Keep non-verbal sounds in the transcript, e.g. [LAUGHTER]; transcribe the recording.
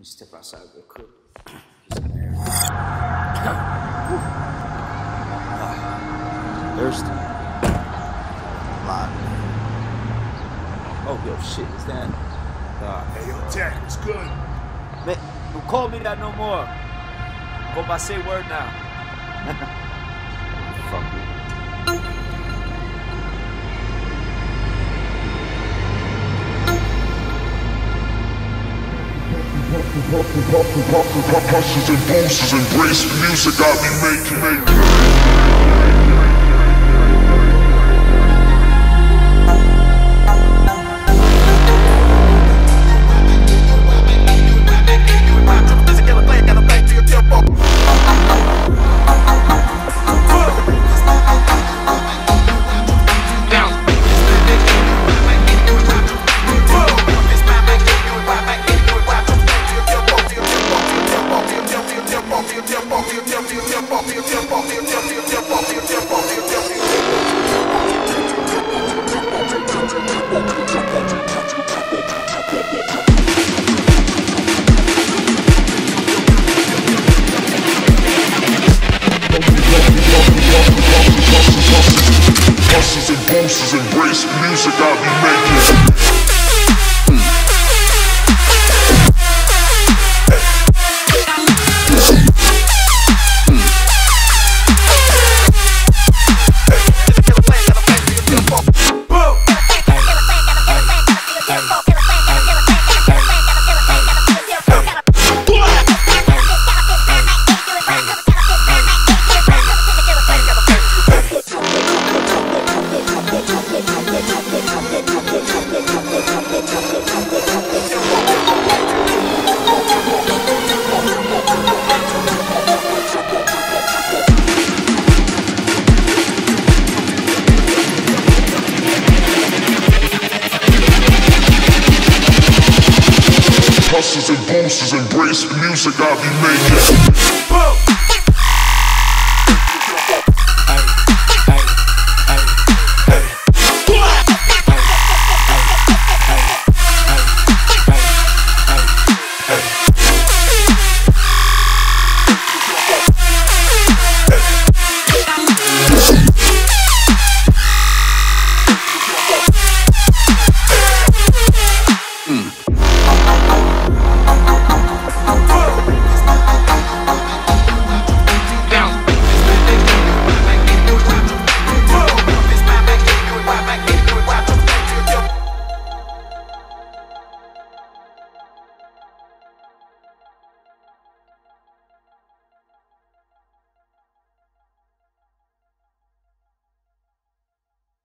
me step outside real quick. Thirsty. Lot. Oh, yo, shit, is that? Uh, Hey, yo, Jack, it's good? man, don't call me that no more. Go by say word now. [LAUGHS] Fuck you. Hushes and boosters, embrace the music I be making. Hushes and boosters, embrace the music I be making. Boosters, embrace the music I be making.